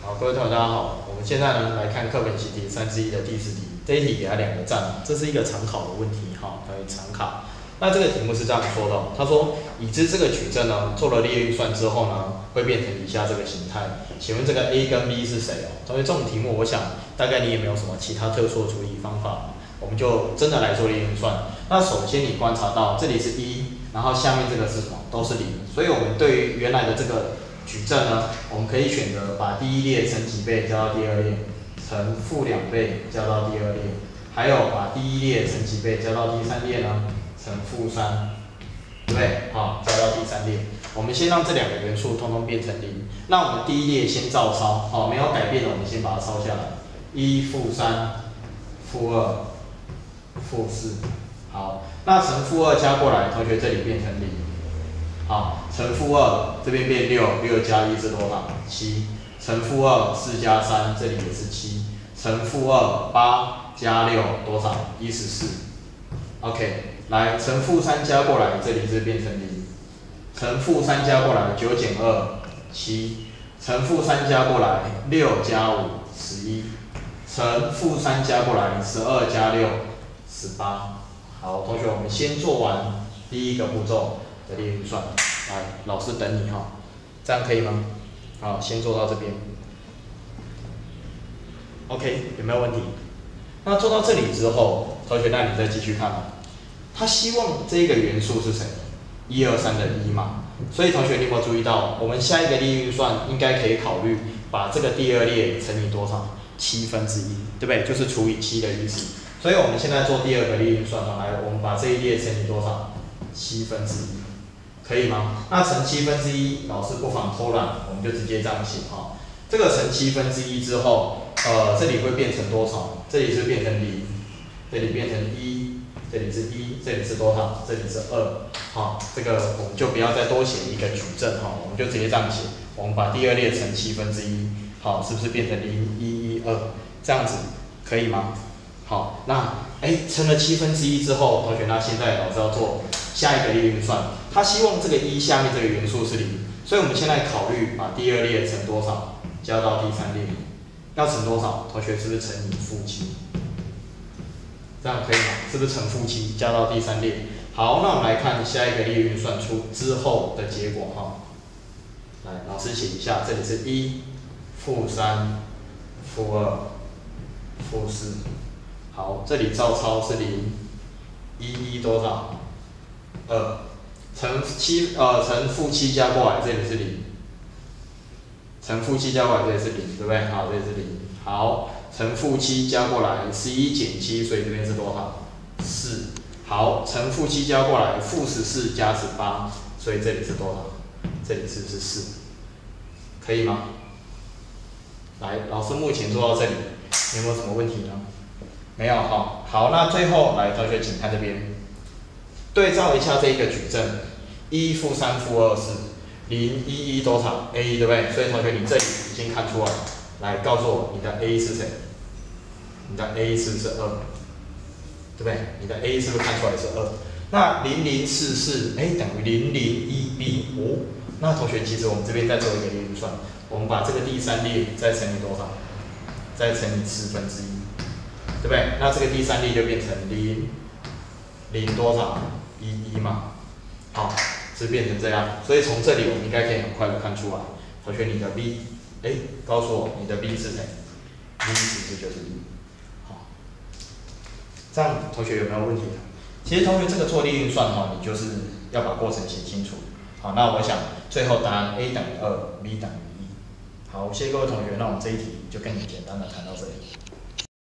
好，各位同学大家好，我们现在呢来看课本习题三之一的第四题，这一题给它两个赞，这是一个常考的问题哈，可以常考。那这个题目是这样说的，他说已知这个矩阵呢做了列运算之后呢，会变成以下这个形态，请问这个 A 跟 B 是谁哦？同学这种题目，我想大概你也没有什么其他特殊的处理方法，我们就真的来做列运算。那首先你观察到这里是一，然后下面这个是什么？都是零，所以我们对于原来的这个矩阵呢，我们可以选择把第一列乘几倍加到第二列，乘负两倍加到第二列，还有把第一列乘几倍加到第三列呢，乘负三，对不对？好，加到第三列。我们先让这两个元素通通变成零，那我们第一列先照抄，好，没有改变的我们先把它抄下来，一负三，负二，负四，好，那乘负二加过来，同学这里变成零。好，乘负二这边变六，六加一是多少？七。乘负二四加三，这里也是七。乘负二八加六多少？一十四。OK，来乘负三加过来，这里是变成零。乘负三加过来，九减二七。乘负三加过来，六加五十一。乘负三加过来，十二加六十八。好，同学，我们先做完第一个步骤。的列运算，来，老师等你哈，这样可以吗？好，先做到这边。OK，有没有问题？那做到这里之后，同学，那你再继续看。他希望这个元素是谁？一二三的一嘛。所以同学，你有没有注意到，我们下一个列运算应该可以考虑把这个第二列乘以多少？七分之一，对不对？就是除以七的意思。所以我们现在做第二个列运算，来，我们把这一列乘以多少？七分之一。可以吗？那乘七分之一，老师不妨偷懒，我们就直接这样写哈。这个乘七分之一之后，呃，这里会变成多少？这里是变成零，这里变成一，这里是一，这里是多少？这里是二。好，这个我们就不要再多写一个矩阵哈，我们就直接这样写。我们把第二列乘七分之一，好，是不是变成零一一二？这样子可以吗？好，那哎，乘了七分之一之后，同学，那现在老师要做下一个列运算。他希望这个一下面这个元素是零，所以我们现在考虑把第二列乘多少，加到第三列，要乘多少？同学是不是乘以负七？这样可以吗？是不是乘负七加到第三列？好，那我们来看下一个列运算出之后的结果哈。来，老师写一下，这里是一负三负二负四。好，这里照抄是零，一一多少？二，乘七呃乘负七加过来，这里是零，乘负七加过来这里是零，对不对？好，这里是零。好，乘负七加过来，十一减七，所以这边是多少？四。好，乘负七加过来，负十四加十八，所以这里是多少？这里是不是四？可以吗？来，老师目前做到这里，有没有什么问题呢？没有哈，好，那最后来同学请看这边，对照一下这个矩阵，一负三负二是零一一多少？A 对不对？所以同学你这里已经看出来了，来告诉我你的 A 是谁？你的 A 是不是二？对不对？你的 A 是不是看出来是二？那零零四四哎等于零零一 B 哦，那同学其实我们这边再做一个例子算，我们把这个第三列再乘以多少？再乘以四分之一。对不对？那这个第三列就变成零零多少一一嘛，好，是变成这样。所以从这里我们应该可以很快的看出来，同学你的 b，哎，告诉我你的 b 是谁？b 其实就是一，好，这样同学有没有问题？其实同学这个做列运算哈，你就是要把过程写清楚。好，那我想最后答案 a 等于二，b 等于一。好，谢谢各位同学，那我们这一题就跟你简单的谈到这里。